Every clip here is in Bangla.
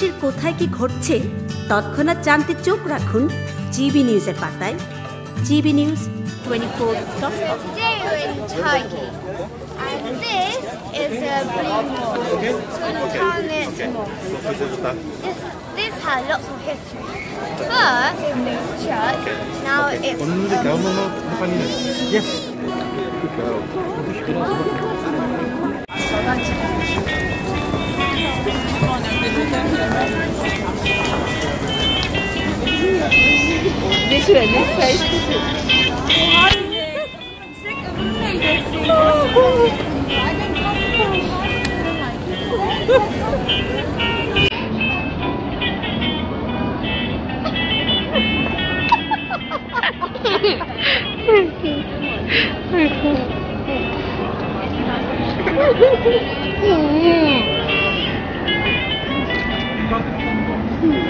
বিশ্বের কোথায় কি ঘটছে তৎক্ষণাৎ জানতে চোখ রাখুন জিবি নিউজের পাতায় GB news twenty four Deixa eu ver, faz Mm-hmm.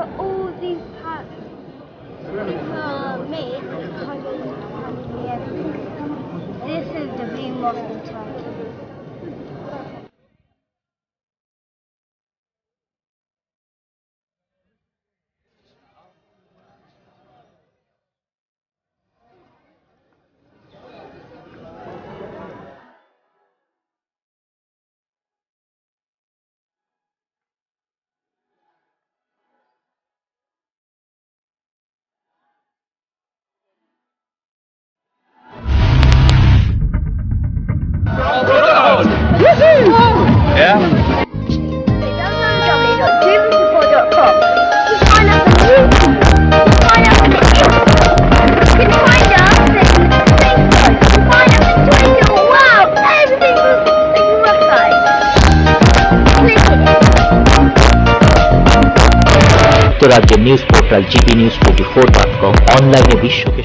For all these parts were uh, made hundreds and hundreds of years ago. This is the dream of the turkey. যুক্তরাজ্যের news portal GP news twenty four dot com অনলাইনে বিশ্বকে